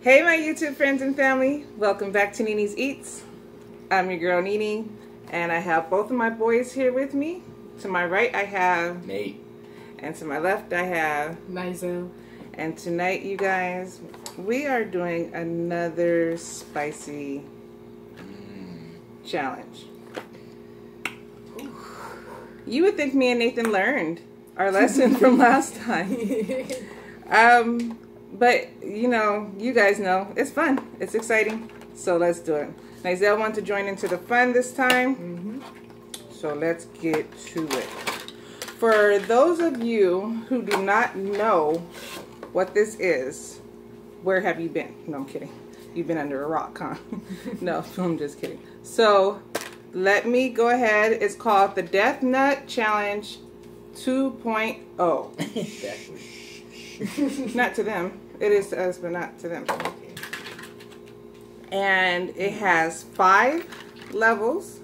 Hey, my YouTube friends and family. Welcome back to Nene's Eats. I'm your girl, Nini, and I have both of my boys here with me. To my right, I have Nate. And to my left, I have Nizel. And tonight, you guys, we are doing another spicy challenge. You would think me and Nathan learned our lesson from last time. Um, but you know, you guys know it's fun, it's exciting, so let's do it. Nizel wants to join into the fun this time, Mm-hmm. so let's get to it. For those of you who do not know what this is, where have you been? No, I'm kidding. You've been under a rock, huh? no, I'm just kidding. So, let me go ahead. It's called the Death Nut Challenge oh. 2.0. not to them. It is to us, but not to them. And it has five levels.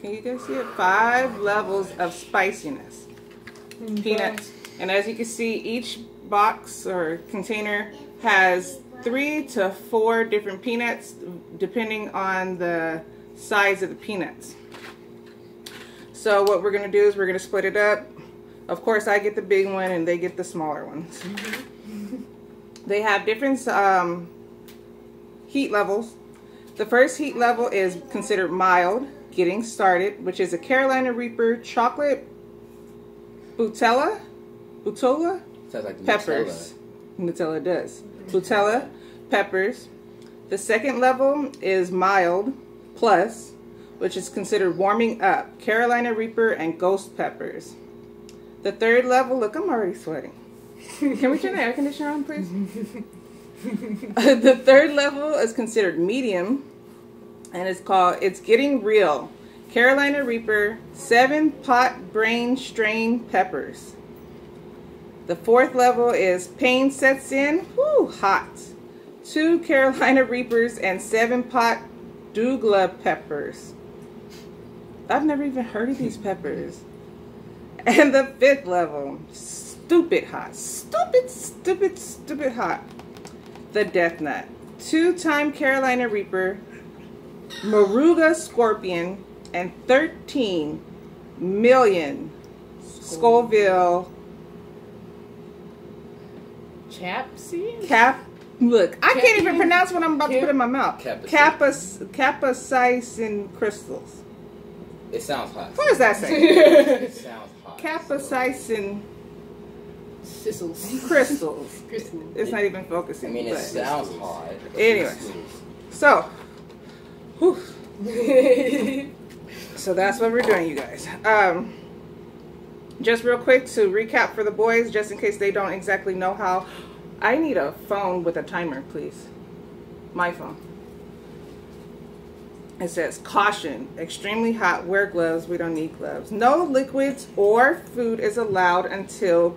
Can you guys see it? Five levels of spiciness. Mm-hmm. Peanuts. And as you can see, each box or container has three to four different peanuts depending on the size of the peanuts. So what we're going to do is we're going to split it up. Of course, I get the big one and they get the smaller ones. they have different um, heat levels. The first heat level is considered mild, getting started, which is a Carolina Reaper chocolate Butella, Butella like peppers. Nutella does. Butella peppers. The second level is mild plus, which is considered warming up. Carolina Reaper and ghost peppers. The third level, look, I'm already sweating. Can we turn the air conditioner on, please? the third level is considered medium, and it's called It's Getting Real. Carolina Reaper, seven pot brain strain peppers. The fourth level is Pain Sets In, whoo, hot. Two Carolina Reapers and seven pot Douglas peppers. I've never even heard of these peppers. And the fifth level, stupid hot. Stupid, stupid, stupid hot. The Death Nut. Two-time Carolina Reaper, Moruga Scorpion, and 13 million Scoville Chapsy? cap. Look, I can't even pronounce what I'm about to put in my mouth. Capsaicin. Kappa, capsaicin crystals. It sounds hot. What does that say? It sounds hot. Capsaicin Sissels. crystals. Crystals. It's not even focusing. I focusing. mean, it but- sounds hard. Anyway, So, whew. so that's what we're doing, you guys. Um, just real quick to recap for the boys, just in case they don't exactly know how. I need a phone with a timer, please. My phone. It says, caution, extremely hot, wear gloves, we don't need gloves. No liquids or food is allowed until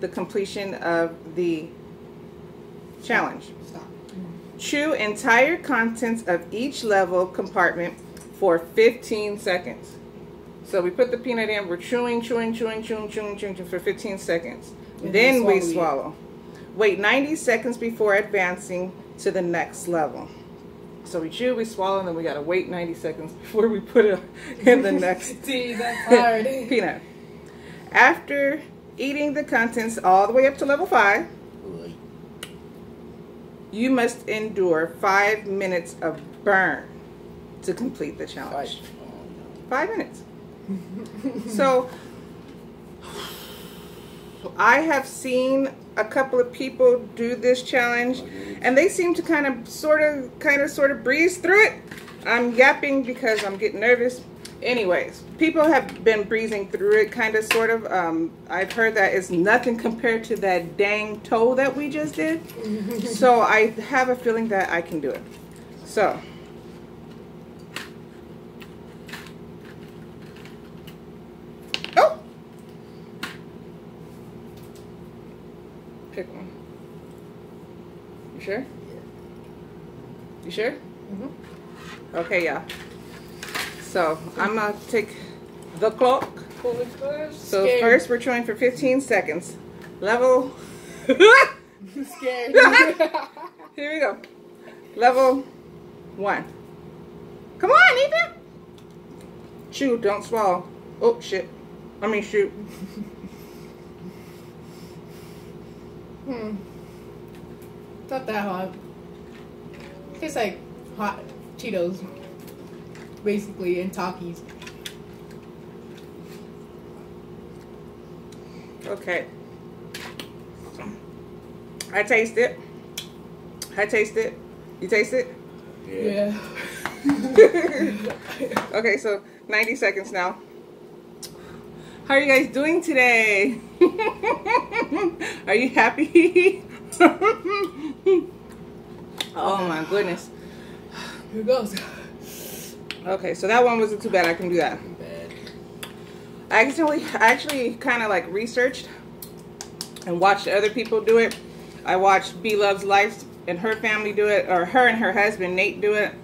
the completion of the challenge. Stop. Chew entire contents of each level compartment for 15 seconds. So we put the peanut in, we're chewing, chewing, chewing, chewing, chewing, chewing, chewing for 15 seconds. And then then we swallow it. swallow. Wait 90 seconds before advancing to the next level. So we chew, we swallow, and then we gotta wait 90 seconds before we put it in the next hard. peanut. After eating the contents all the way up to level 5, you must endure five minutes of burn to complete the challenge. Fight. Oh. Five minutes. so I have seen a couple of people do this challenge and they seem to kind of sort of kind of sort of breeze through it. I'm yapping because I'm getting nervous. Anyways, people have been breezing through it kind of sort of. Um, I've heard that it's nothing compared to that dang toe that we just did. so I have a feeling that I can do it. So Oh! Pick one. You sure? You sure? Mhm. Okay, yeah. So I'm gonna take the clock. Pull it first. So first we're trying for 15 seconds. Level. Scared. Here we go. Level one. Come on, Ethan. Chew, don't swallow. Oh shit. I mean shoot. Hmm. Not that hot. Tastes like hot Cheetos. Basically, and Takis. Okay. I taste it. I taste it. You taste it? Yeah. okay, so 90 seconds now. How are you guys doing today? are you happy? oh my goodness. Here goes. Okay, so that one wasn't too bad. I can do that. I actually, I actually kind of like researched and watched other people do it. I watched B Loves Life and her family do it, or her and her husband Nate do it.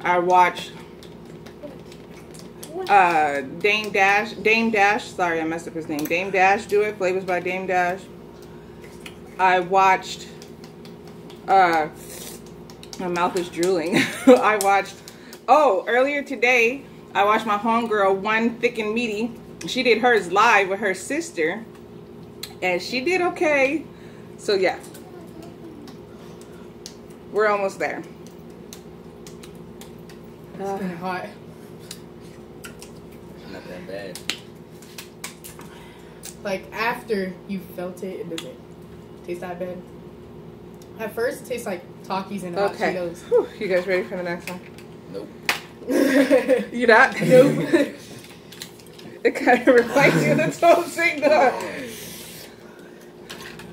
I watched uh, Dame Dash, Dame Dash. Sorry, I messed up his name. Dame Dash do it. Flavors by Dame Dash. I watched. Uh, my mouth is drooling. I watched. Oh, earlier today, I watched my homegirl, One Thick and Meaty. She did hers live with her sister, and she did okay. So yeah, we're almost there. It's kind of hot. Not that bad. Like after you felt it, it doesn't taste that bad. At first, it tastes like Takis and hot Okay, Cheetos. Whew, you guys ready for the next one? Nope. You not? nope. It kind of reminds you of the total signal.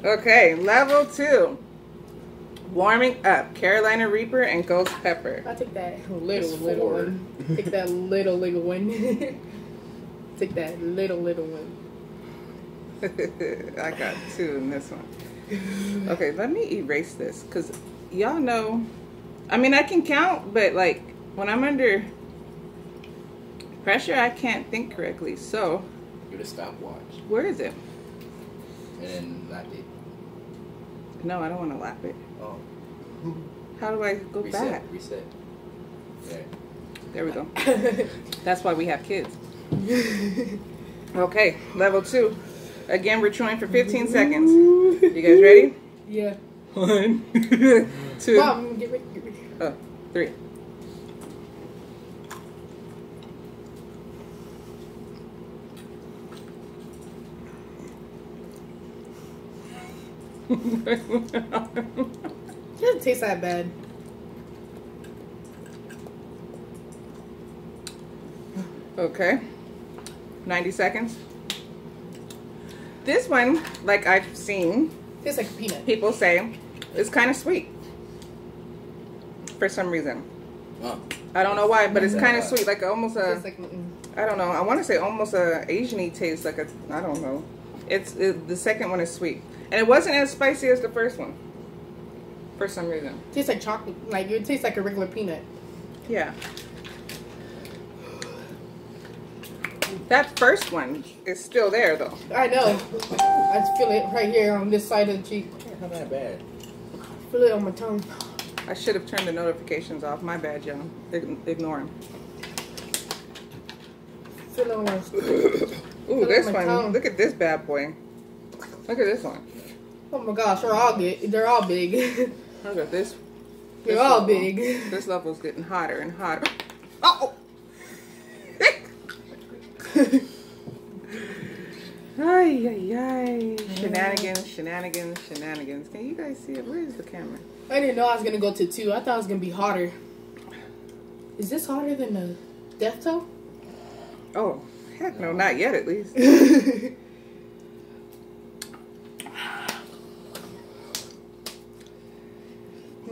Okay, level two. Warming up. Carolina Reaper and Ghost Pepper. I'll take that little, little one. Take that little, little one. take that little, little one. I got two in this one. Okay, let me erase this because y'all know. I mean, I can count, but like when I'm under pressure, I can't think correctly. So, it a stopwatch. where is it? And then lap it. No, I don't want to lap it. Oh. How do I go Reset. back? Reset. There. There we go. That's why we have kids. Okay, level two. Again, we're chewing for 15 seconds. You guys ready? yeah. One, two, Mom, get ready, get ready. oh, three. It doesn't taste that bad. okay, 90 seconds. This one, like I've seen Tastes like a peanut. people say, is kind of sweet. For some reason. Oh. I don't know why, but it's kind of sweet, like almost a. Tastes like mm, I don't know. I want to say almost a Asian-y taste, like a. I don't know. It's it, the second one is sweet, and it wasn't as spicy as the first one. For some reason, tastes like chocolate. Like it tastes like a regular peanut. yeah. That first one is still there though. I know. I just feel it right here on this side of the cheek. Not that bad. Feel it on my tongue. I should have turned the notifications off. My bad, y'all. Ignore them. Feel it on my. Ooh, it this on my one. tongue. Look at this bad boy. Look at this one. Oh my gosh, they're all good. They're all big. Look at this. they're This all level. big. This level's getting hotter and hotter. Oh. Ay, ay, ay. Shenanigans, shenanigans, shenanigans. Can you guys see it? Where is the camera? I didn't know I was gonna go to two. I thought it was gonna be hotter. Is this hotter than the death toe? Oh, heck no, not yet at least.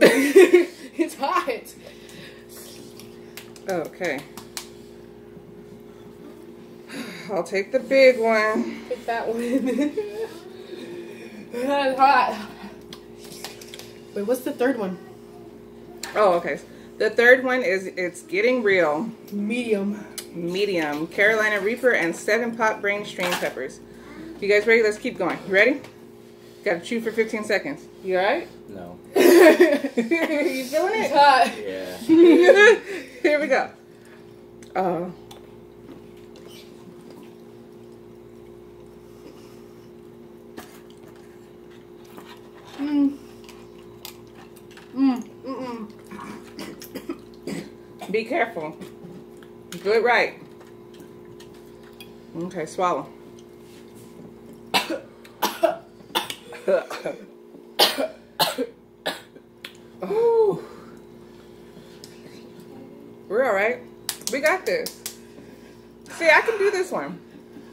it's hot. Okay. I'll take the big one. Pick that one. That's hot. Wait, what's the third one? Oh, okay. The third one is It's Getting Real. Medium. Medium. Carolina Reaper and seven pot brain strain peppers. You guys ready? Let's keep going. You ready? Gotta chew for 15 seconds. You alright? No. you feeling It's it? hot. Yeah. Here we go. Uh, mm. Mm, mm, mm. Be careful. Do it right. Okay, swallow. Ooh. We're all right. We got this. See, I can do this one.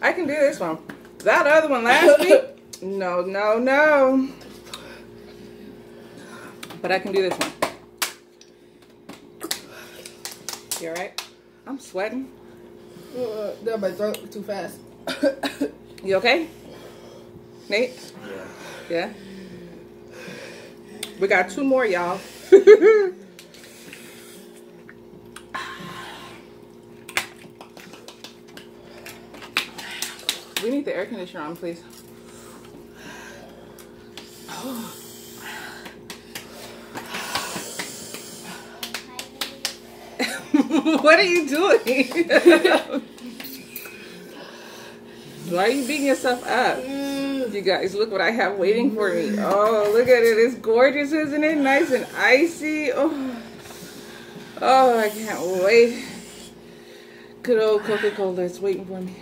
I can do this one. That other one last week, no, no, no. But I can do this one. You all right? I'm sweating. Uh, that my throat too fast. You okay? Nate? Yeah. Yeah? We got two more, y'all. we need the air conditioner on, please. what are you doing? Why are you beating yourself up? Mm. You guys, look what I have waiting for me. Oh, look at it. It's gorgeous, isn't it? Nice and icy. Oh, oh I can't wait. Good old Coca-Cola is waiting for me.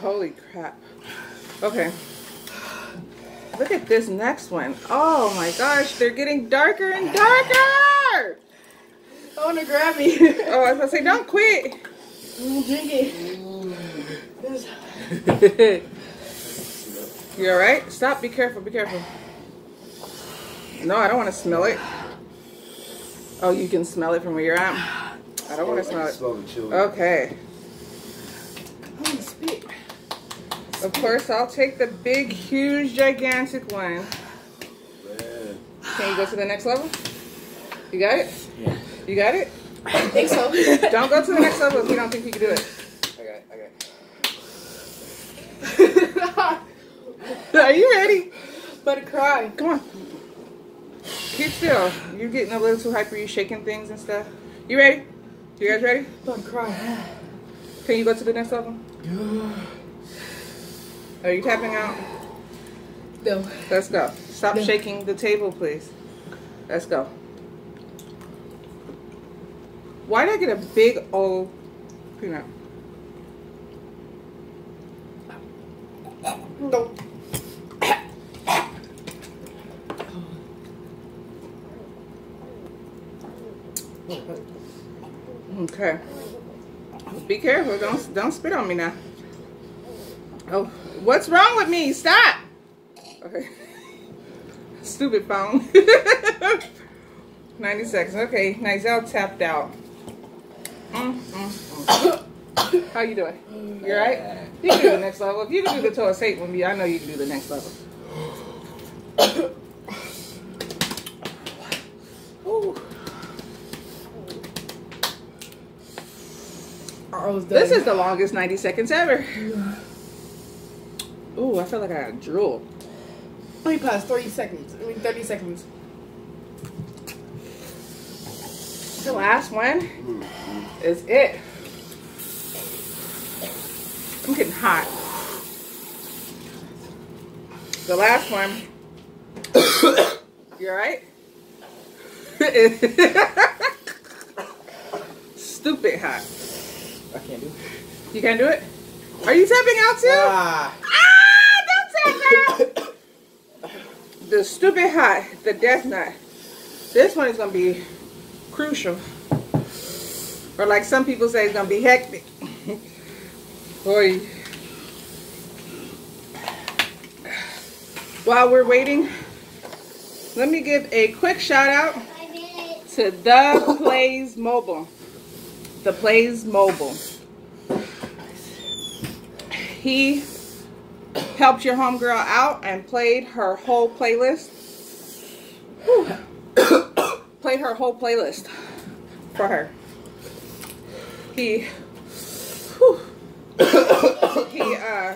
Holy crap. Okay. Look at this next one. Oh my gosh, they're getting darker and darker. I want to grab me. Oh, I was gonna say, don't quit. Drink it. You alright? Stop, be careful, be careful. No, I don't want to smell it. Oh, you can smell it from where you're at? I don't want to smell it. Slowly chew. Okay. I want to spit. Of course, I'll take the big, huge, gigantic one. Can you go to the next level? You got it? Yeah. You got it? I think so. Don't go to the next level if you don't think you can do it. I got. I got. Are you ready? About to cry. Come on. Keep still. You're getting a little too hyper. You're shaking things and stuff. You ready? You guys ready? About to cry. Can you go to the next level? Are you tapping out? No. Let's go. Stop Yeah. shaking the table, please. Let's go. Why did I get a big old peanut? No. Okay. Be careful. Don't don't spit on me now. Oh, what's wrong with me? Stop. Okay. Stupid phone. 90 seconds. Okay, Nigel tapped out. Mm, mm, mm. How you doing? You alright? You can do the next level. If you can do the Toe of Satan with me, I know you can do the next level. Ooh. I was done. This is the longest 90 seconds ever. Ooh, I feel like I got drool. only past 30 seconds. I mean, 30 seconds. The last one is it. I'm getting hot. The last one. You alright? Stupid hot. I can't do it. You can't do it? Are you tapping out too? Ah. Ah, don't tap out! the stupid hot, the death nut. This one is gonna be crucial. Or like some people say, it's gonna be hectic. Boy. While we're waiting, let me give a quick shout out to The Plays Mobile. The Plays Mobile. He helped your homegirl out and played her whole playlist. Whew. Her whole playlist for her. He, whew. he, uh,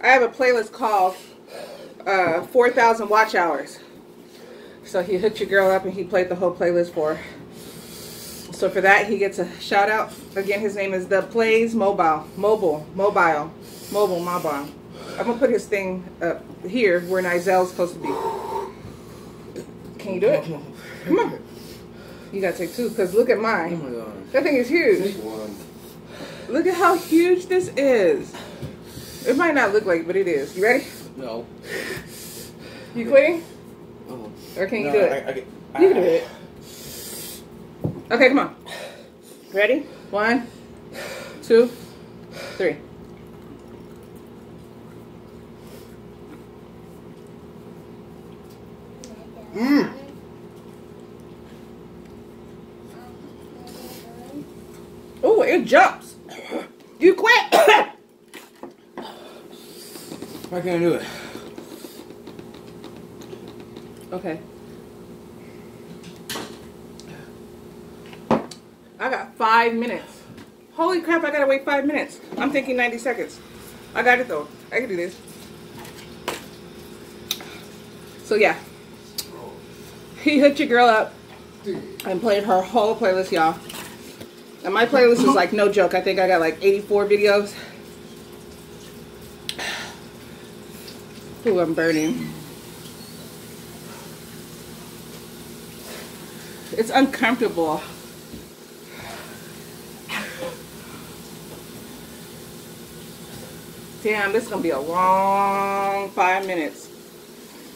I have a playlist called uh, 4,000 watch hours. So he hooked your girl up and he played the whole playlist for her. So for that, he gets a shout out. Again, his name is The Plays Mobile. Mobile. Mobile. Mobile. Mobile. I'm going to put his thing up here where Nizel's supposed to be. Can you do it? Come on. You got to take two because look at Oh mine. my god. That thing is huge. Take one. Look at how huge this is. It might not look like, but it is. You ready? No. You quitting? Oh. Or can you No, do it? I, I, get- You can do it. Okay, come on. Ready? One, two, three. Mm. Oh, it jumps. You quit. Why can't I do it? okay. I got five minutes. Holy crap, I gotta wait five minutes. I'm thinking 90 seconds. I got it though. I can do this. So yeah. He hooked your girl up and played her whole playlist, y'all. And my playlist is like no joke. I think I got like 84 videos. Ooh, I'm burning. It's uncomfortable. Damn, this is gonna be a long five minutes.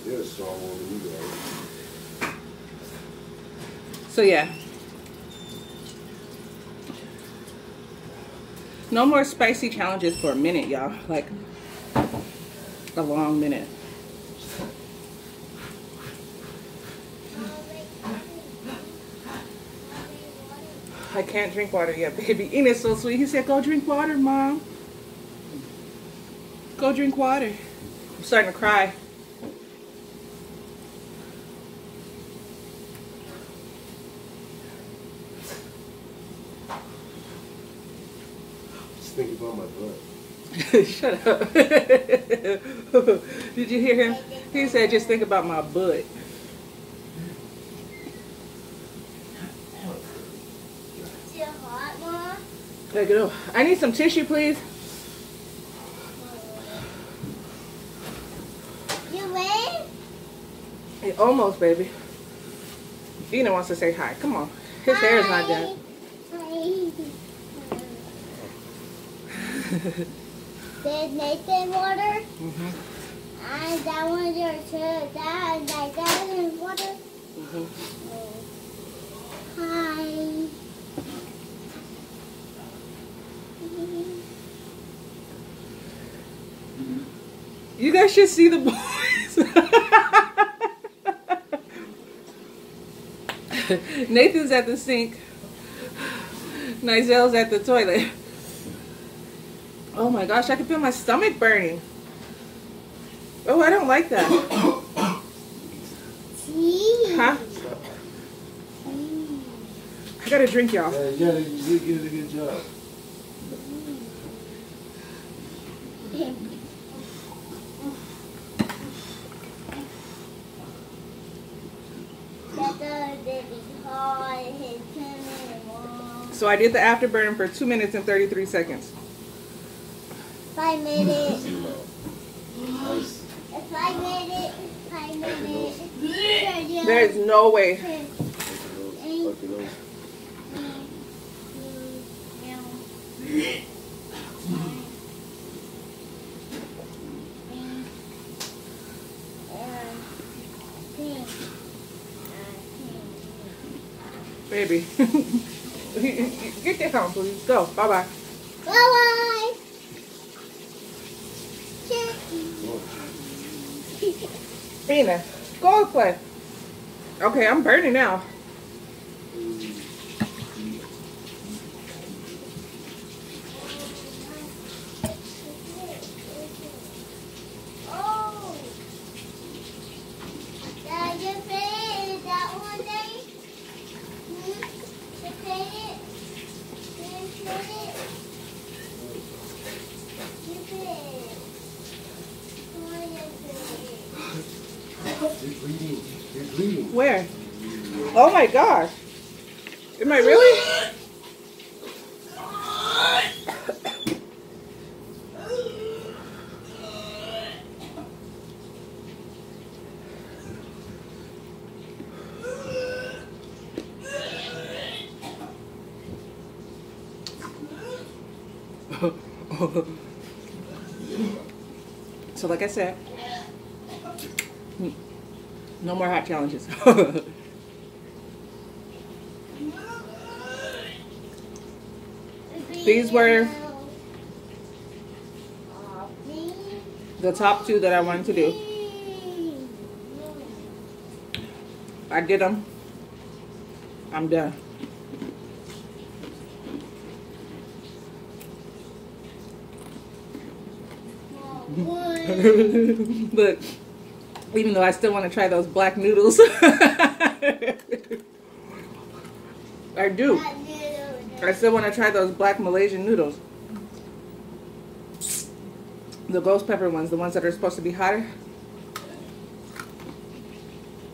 You're a strong woman, you guys. So yeah. No more spicy challenges for a minute, y'all. Like a long minute. I can't drink water yet, baby. Enid's so sweet. He said, go drink water, mom. Go drink water. I'm starting to cry. Just think about my butt. Shut up. Did you hear him? He said, just think about my butt. Still hot, Mom? Take it off. I need some tissue, please. You win? Hey, almost, baby. Ina wants to say hi. Come on. His hair is not done. Hi. There's Nathan water. Mhm. And that one's yours too. That, like, that is water. Mhm. Hi. You guys should see the boys. Nathan's at the sink. Nizel's at the toilet. Oh my gosh, I can feel my stomach burning. Oh, I don't like that. Huh? I gotta drink, y'all. Yeah, you gotta you did a good job. That's a baby hot. His turning warm. So I did the afterburn for 2 minutes and 33 seconds. Five minutes. Nice. Five minutes. Five minutes. There is no way. Baby. Get that home, please. Go. Bye-bye. Bye bye. Bye. Go play. Okay, I'm burning now. Oh. Dad, you painted that one day? Hmm? You painted? You painted? You painted. Come on, you painted. bleeding. You're bleeding. Where? Oh my gosh. Am I really? so like I said, no more hot challenges. These were the top two that I wanted to do. I did them. I'm done. but even though I still want to try those black noodles, I do. I still want to try those black Malaysian noodles. The ghost pepper ones, the ones that are supposed to be hotter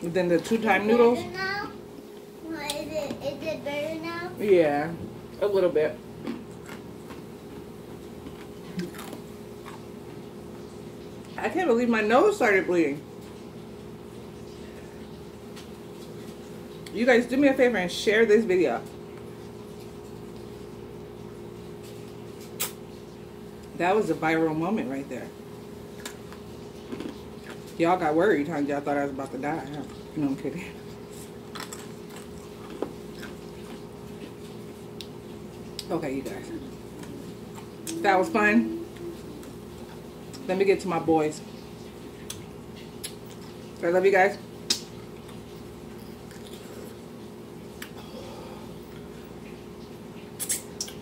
than the two-time noodles. Is it, is it better now? Yeah, a little bit. I can't believe my nose started bleeding. You guys do me a favor and share this video. That was a viral moment right there. Y'all got worried, huh? Y'all thought I was about to die. Huh? No, I'm kidding. Okay, you guys. That was fun. Let me get to my boys. I love you guys.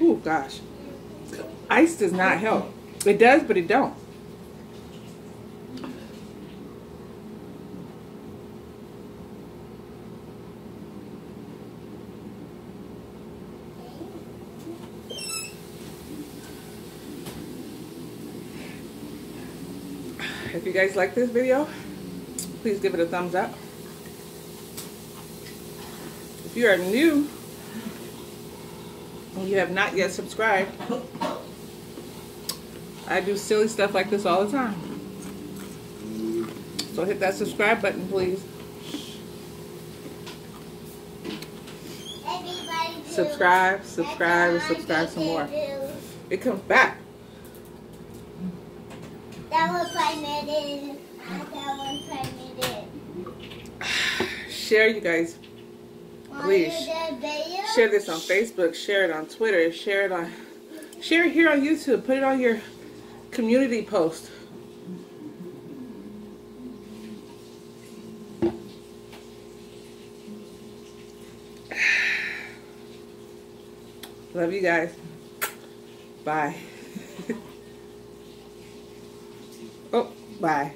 Oh gosh. Ice does not help. It does, but it don't. If you guys like this video, please give it a thumbs up. If you are new and you have not yet subscribed, I do silly stuff like this all the time. So hit that subscribe button, please. Subscribe, subscribe, and subscribe some more. It comes back. That was five minutes. That was five minutes. Share, you guys. Video? Share this on Facebook. Share it on Twitter. Share it on. Share it here on YouTube. Put it on your community post. Love you guys. Bye. oh, bye.